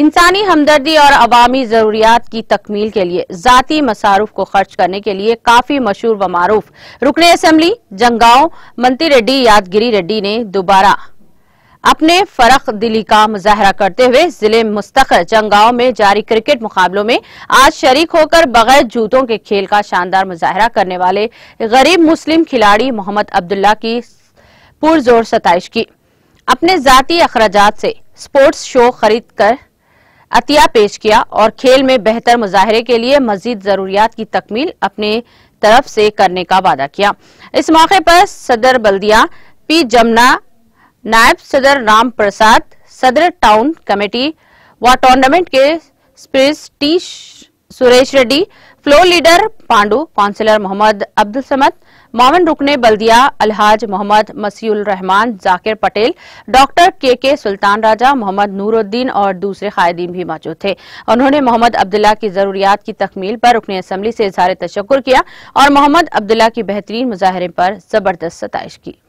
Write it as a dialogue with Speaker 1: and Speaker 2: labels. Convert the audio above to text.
Speaker 1: इंसानी हमदर्दी और अवामी जरूरियात की तकमील के लिए जाती मसारूफ को खर्च करने के लिए काफ़ी मशहूर व मारूफ। रुकन असम्बली जंगाओं मंत्री रेड्डी, यादगिरी रेड्डी ने दोबारा अपने फरक दिली का मुजाहरा करते हुए ज़िले मुस्तखर जंगाओं में जारी क्रिकेट मुकाबलों में आज शरीक होकर बगैर जूतों के खेल का शानदार मुजाहरा करने वाले गरीब मुस्लिम खिलाड़ी मोहम्मद अब्दुल्ला की पुरजोर सताइश की। अपने जाती अखराजात से स्पोर्ट्स शो खरीद कर अतिया पेश किया और खेल में बेहतर मुजाहरे के लिए मजीद जरूरियात की तकमील अपने तरफ़ से करने का वादा किया। इस मौके पर सदर बल्दिया पी जमुना, नायब सदर राम प्रसाद, सदर टाउन कमेटी व टूर्नामेंट के स्प्रिस T Suresh Reddy, floor leader Pandu, councillor Mohammad Abdul Samad, मावन रुकने बल्दिया Alhaj Mohammad Masiul Rahman, Zakir Patel, doctor K K Sultan राजा, मोहम्मद नूरुद्दीन और दूसरे कायदीन भी मौजूद थे। उन्होंने मोहम्मद अब्दुल्ला की जरूरियात की तकमील पर रुकने असम्बली से इजहार तशक्र किया और मोहम्मद अब्दुल्ला की बेहतरीन मुजाहरे पर ज़बरदस्त सताइश की।